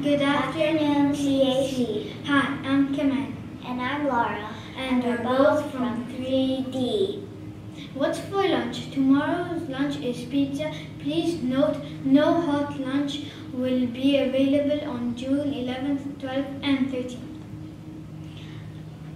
Good afternoon, CAC. Hi, I'm Kemen. And I'm Laura. And we're both from 3D. What's for lunch? Tomorrow's lunch is pizza. Please note, no hot lunch will be available on June 11th, 12th, and 13th.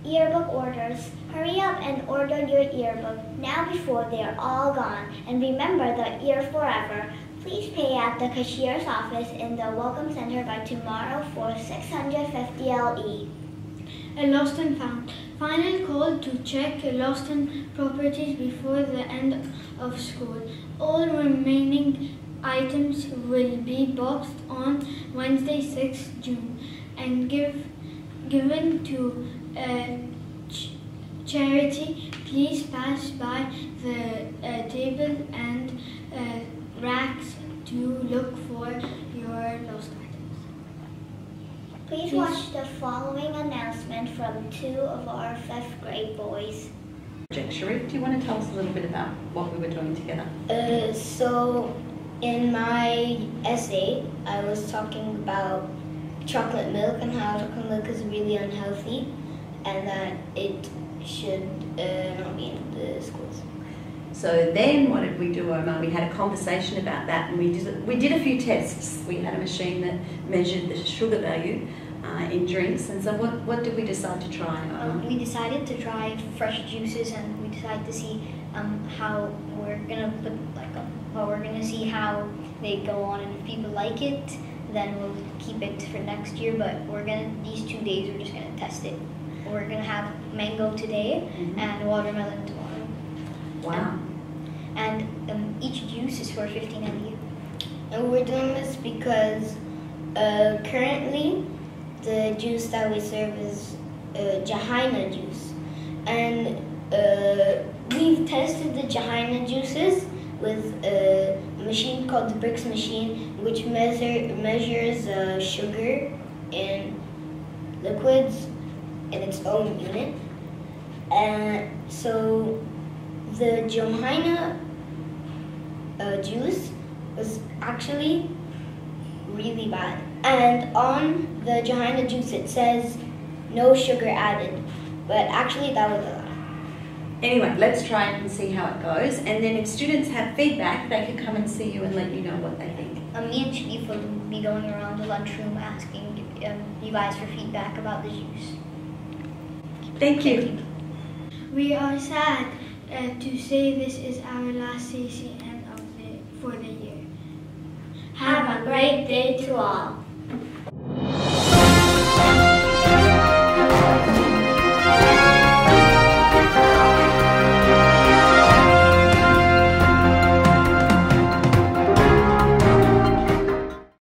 Yearbook orders. Hurry up and order your yearbook now before they are all gone. And remember the year forever. Please pay at the cashier's office in the Welcome Center by tomorrow for 650 LE. A lost and found. Final call to check lost and properties before the end of school. All remaining items will be boxed on Wednesday, 6 June, and give, given to a ch charity. Please pass by the uh, table and uh, racks to look for your lost items. Please, Please watch the following announcement from two of our fifth grade boys. Sharif, do you want to tell us a little bit about what we were doing together? Uh, so, in my essay, I was talking about chocolate milk and how chocolate milk is really unhealthy and that it should uh, not be in the schools. So then what did we do, Omar? We had a conversation about that and we did, we did a few tests. We had a machine that measured the sugar value uh, in drinks and so what, what did we decide to try? Um, we decided to try fresh juices and we decided to see um, how we're gonna put like um, well, we're gonna see how they go on and if people like it then we'll keep it for next year but we're gonna these two days we're just gonna test it we're gonna have mango today mm -hmm. and watermelon tomorrow. Wow. And, um, each juice is for 15 MU. And we're doing this because uh, currently the juice that we serve is uh, Juhayna juice. And uh, we've tested the Juhayna juices with a machine called the Brix machine, which measure, measures uh, sugar in liquids in its own unit. And so the Juhayna uh, juice was actually really bad. And on the Juhayna juice it says no sugar added, but actually that was a lie. Anyway, let's try and see how it goes. And then if students have feedback, they can come and see you and let you know what they think. Um, me and Sharif will be going around the lunchroom asking um, you guys for feedback about the juice. Thank you. We are sad uh, to say this is our last CCN of the, for the year. Have a great day to all.